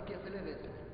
vale que aceleres.